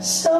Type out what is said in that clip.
So